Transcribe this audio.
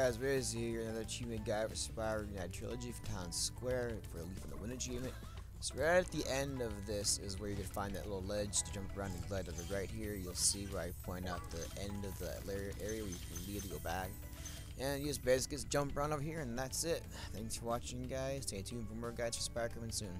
guys, basically you're another achievement guide for Spyro Reignited Trilogy for Town Square for Leaf on the Wind achievement. So right at the end of this is where you can find that little ledge to jump around and glide over right here. You'll see where I point out the end of the area where you can leave to go back. And you just basically just jump around over here and that's it. Thanks for watching guys. Stay tuned for more guides for Spyro coming soon.